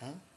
Huh?